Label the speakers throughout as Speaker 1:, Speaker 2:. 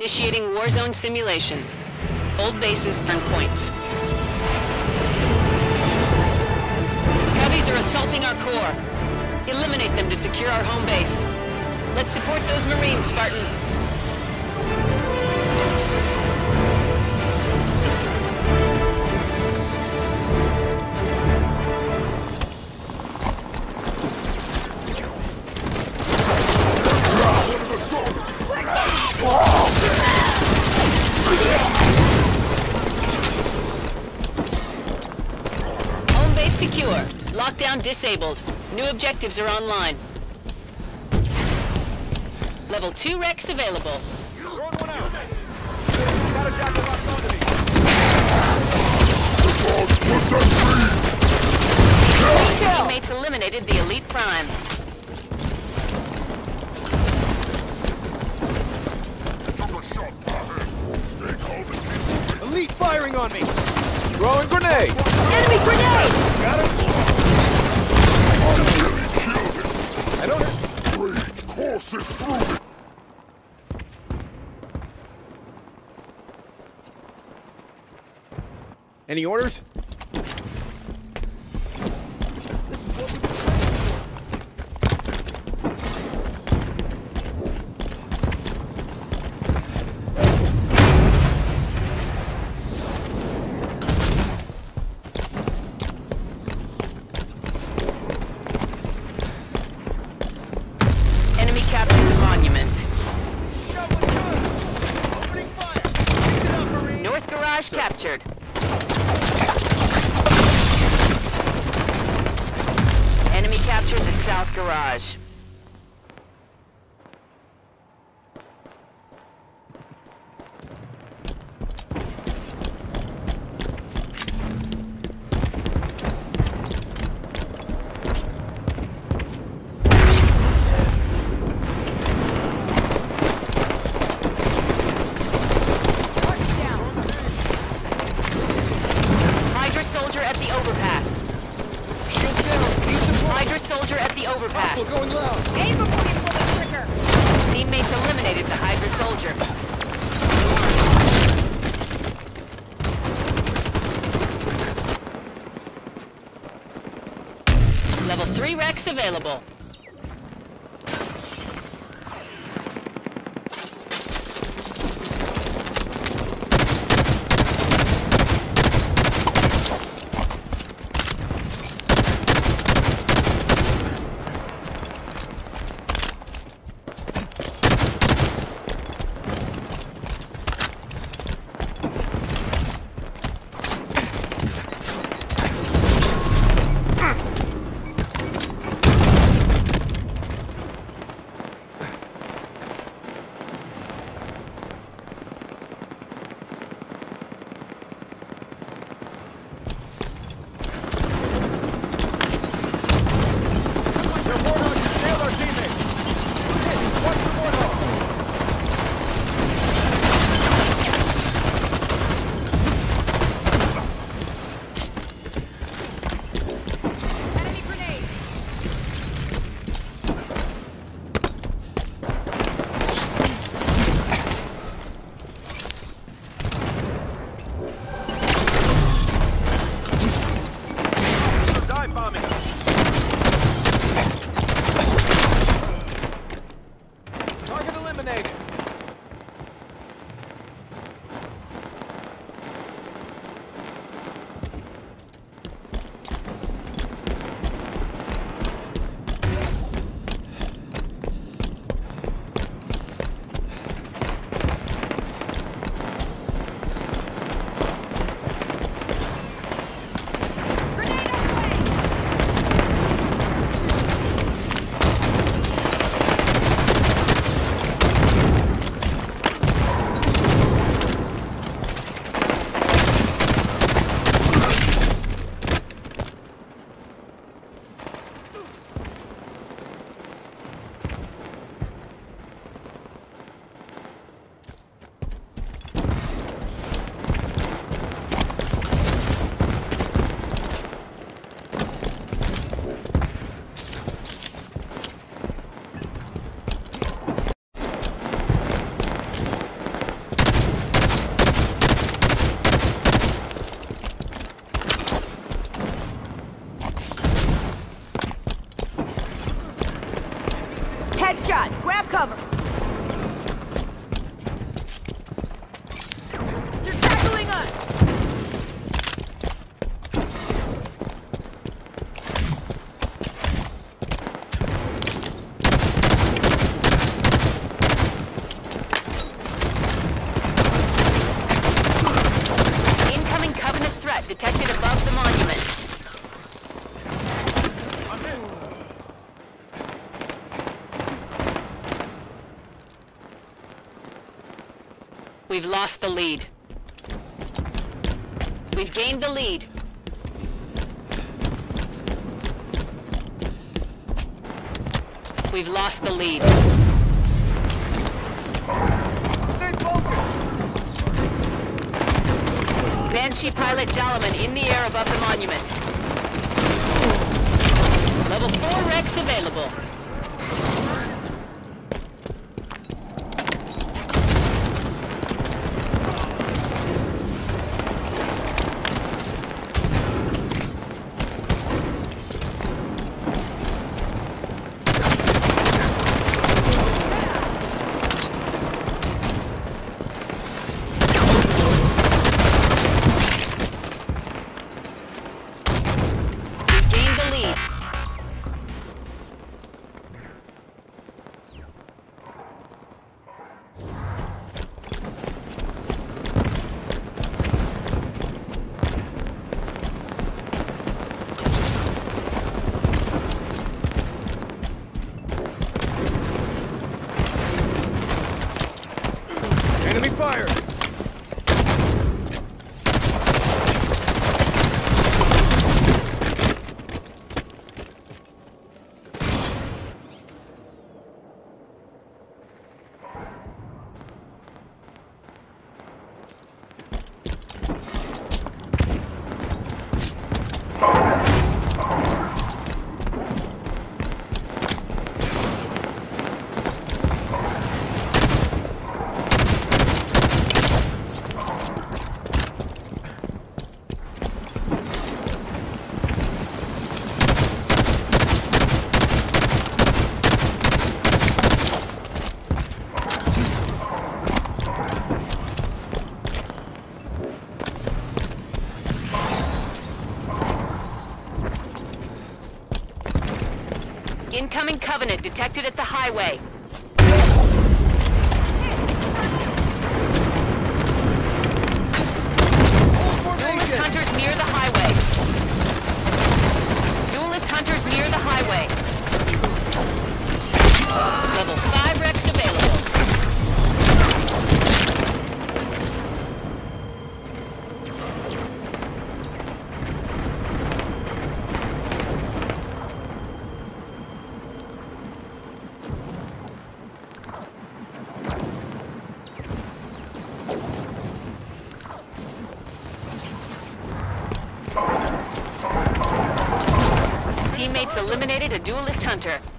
Speaker 1: Initiating Warzone simulation. Hold bases, turn points. Coveys are assaulting our core. Eliminate them to secure our home base. Let's support those Marines, Spartan. Secure. Lockdown disabled. New objectives are online. Level 2 REQs available. Teammates eliminated the Elite Prime.
Speaker 2: Elite firing on me! Throwing grenade!
Speaker 3: Enemy grenade!
Speaker 2: Any orders?
Speaker 1: Enemy captured captured the South Garage. We've lost the lead. We've gained the lead. We've lost the lead.
Speaker 2: Stay focused.
Speaker 1: Banshee pilot Dalaman in the air above the monument. Level 4 REQs available. Incoming Covenant detected at the highway. Hunter.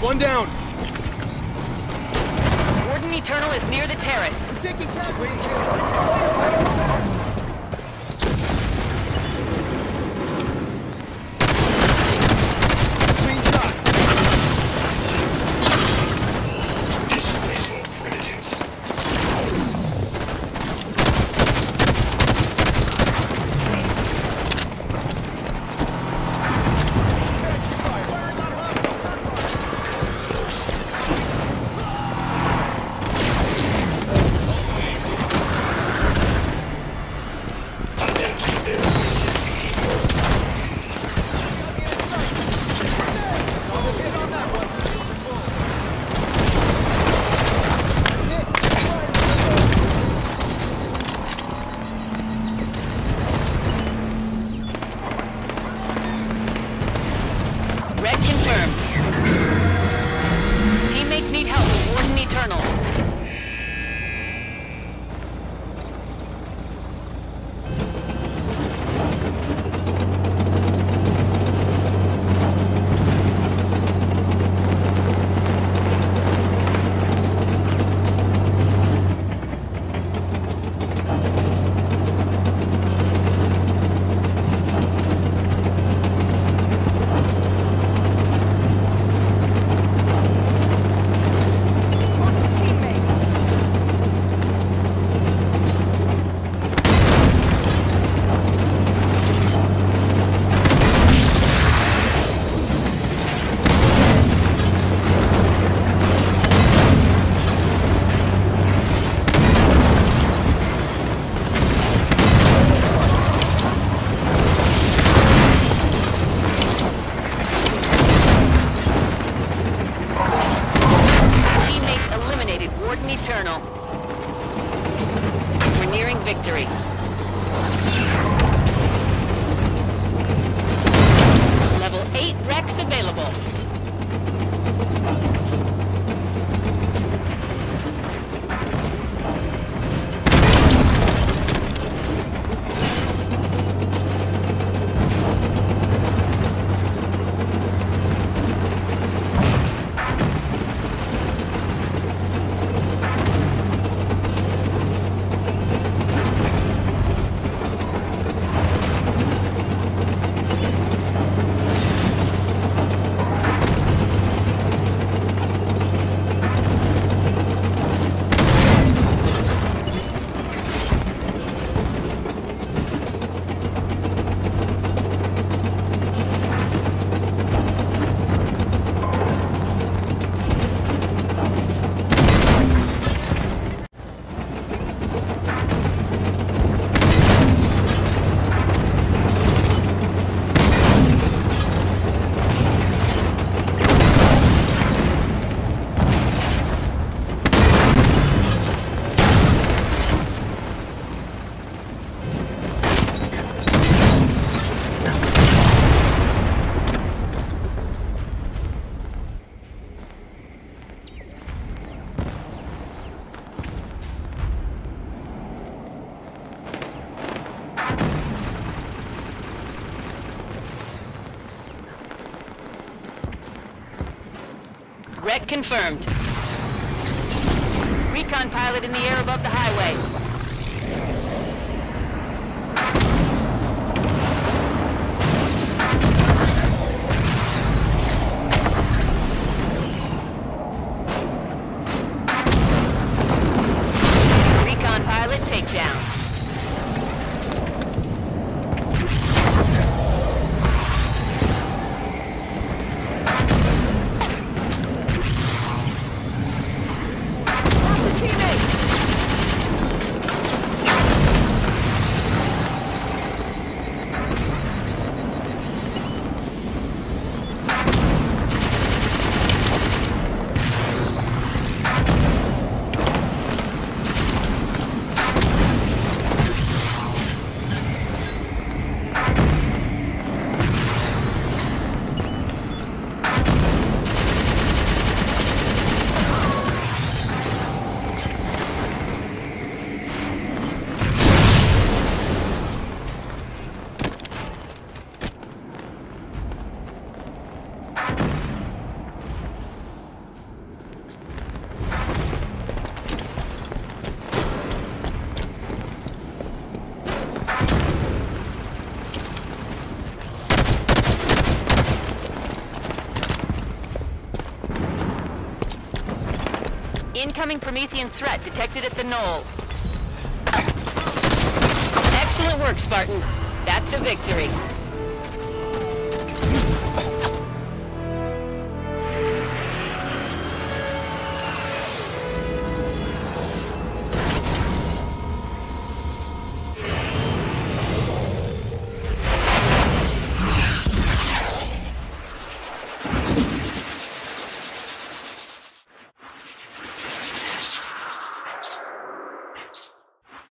Speaker 2: One down.
Speaker 1: Warden Eternal is near the terrace.
Speaker 2: Taking casualties.
Speaker 1: Warden Eternal. We're nearing victory. Level 8 REQs available. Wreck confirmed. Recon pilot in the air above the highway. Incoming Promethean threat detected at the knoll. Excellent work, Spartan. That's a victory.